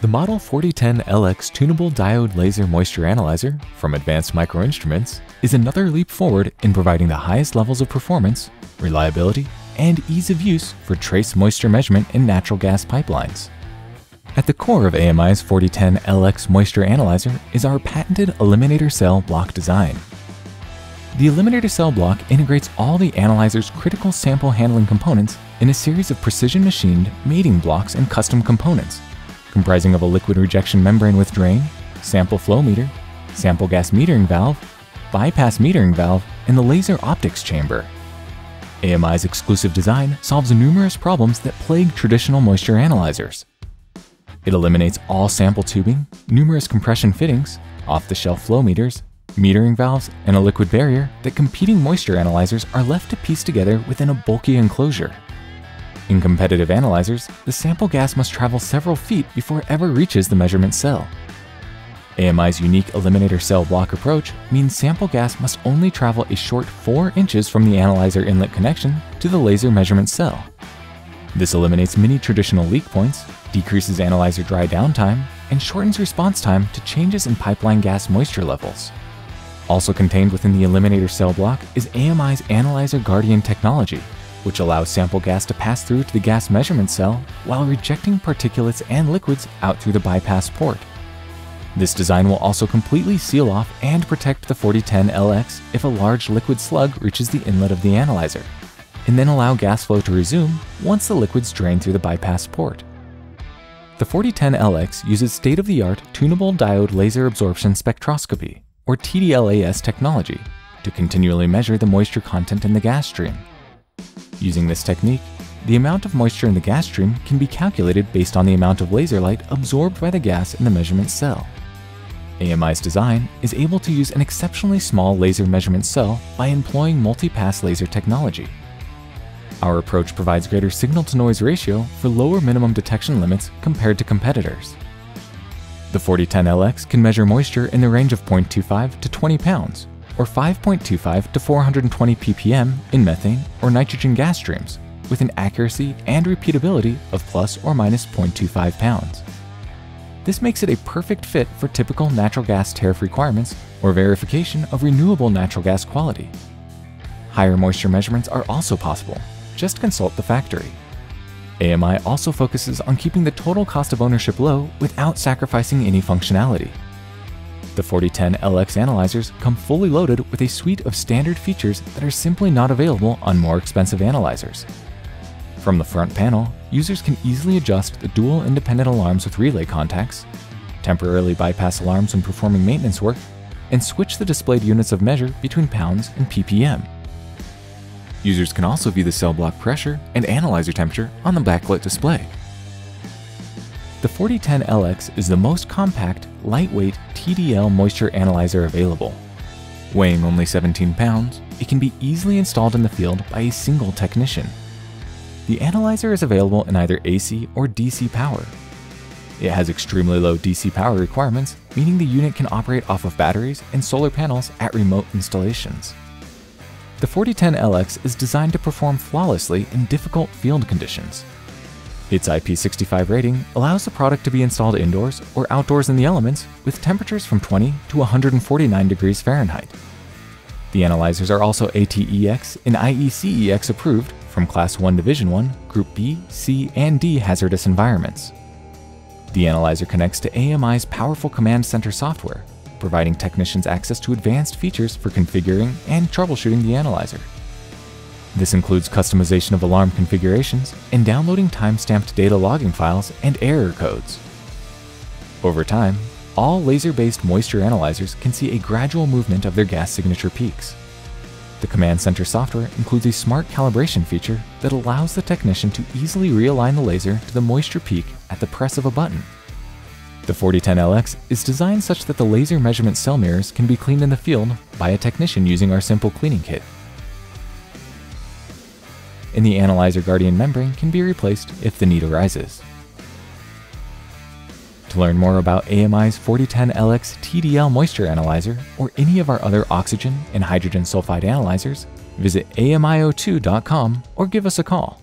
The Model 4010LX tunable diode laser moisture analyzer from Advanced Micro Instruments is another leap forward in providing the highest levels of performance, reliability, and ease of use for trace moisture measurement in natural gas pipelines. At the core of AMI's 4010LX moisture analyzer is our patented eliminator cell block design. The eliminator cell block integrates all the analyzer's critical sample handling components in a series of precision machined mating blocks and custom components comprising of a liquid rejection membrane with drain, sample flow meter, sample gas metering valve, bypass metering valve, and the laser optics chamber. AMI's exclusive design solves numerous problems that plague traditional moisture analyzers. It eliminates all sample tubing, numerous compression fittings, off-the-shelf flow meters, metering valves, and a liquid barrier that competing moisture analyzers are left to piece together within a bulky enclosure. In competitive analyzers, the sample gas must travel several feet before it ever reaches the measurement cell. AMI's unique eliminator cell block approach means sample gas must only travel a short 4 inches from the analyzer inlet connection to the laser measurement cell. This eliminates many traditional leak points, decreases analyzer dry down time, and shortens response time to changes in pipeline gas moisture levels. Also contained within the eliminator cell block is AMI's Analyzer Guardian technology, which allows sample gas to pass through to the gas measurement cell while rejecting particulates and liquids out through the bypass port. This design will also completely seal off and protect the 4010LX if a large liquid slug reaches the inlet of the analyzer, and then allow gas flow to resume once the liquids drain through the bypass port. The 4010LX uses state-of-the-art tunable diode laser absorption spectroscopy, or TDLAS technology, to continually measure the moisture content in the gas stream. Using this technique, the amount of moisture in the gas stream can be calculated based on the amount of laser light absorbed by the gas in the measurement cell. AMI's design is able to use an exceptionally small laser measurement cell by employing multi-pass laser technology. Our approach provides greater signal-to-noise ratio for lower minimum detection limits compared to competitors. The 4010LX can measure moisture in the range of 0.25 to 20 pounds, or 5.25 to 420 ppm in methane or nitrogen gas streams with an accuracy and repeatability of plus or minus 0.25 pounds. This makes it a perfect fit for typical natural gas tariff requirements or verification of renewable natural gas quality. Higher moisture measurements are also possible. Just consult the factory. AMI also focuses on keeping the total cost of ownership low without sacrificing any functionality. The 4010 LX analyzers come fully loaded with a suite of standard features that are simply not available on more expensive analyzers. From the front panel, users can easily adjust the dual independent alarms with relay contacts, temporarily bypass alarms when performing maintenance work, and switch the displayed units of measure between pounds and ppm. Users can also view the cell block pressure and analyzer temperature on the backlit display. The 4010LX is the most compact, lightweight TDL moisture analyzer available. Weighing only 17 pounds, it can be easily installed in the field by a single technician. The analyzer is available in either AC or DC power. It has extremely low DC power requirements, meaning the unit can operate off of batteries and solar panels at remote installations. The 4010LX is designed to perform flawlessly in difficult field conditions, its IP65 rating allows the product to be installed indoors or outdoors in the elements with temperatures from 20 to 149 degrees Fahrenheit. The analyzers are also ATEX and IECEX approved from Class 1 Division 1, Group B, C, and D hazardous environments. The analyzer connects to AMI's powerful command center software, providing technicians access to advanced features for configuring and troubleshooting the analyzer. This includes customization of alarm configurations and downloading time-stamped data logging files and error codes. Over time, all laser-based moisture analyzers can see a gradual movement of their gas signature peaks. The Command Center software includes a smart calibration feature that allows the technician to easily realign the laser to the moisture peak at the press of a button. The 4010LX is designed such that the laser measurement cell mirrors can be cleaned in the field by a technician using our simple cleaning kit and the Analyzer Guardian membrane can be replaced if the need arises. To learn more about AMI's 4010LX TDL moisture analyzer or any of our other oxygen and hydrogen sulfide analyzers, visit amio2.com or give us a call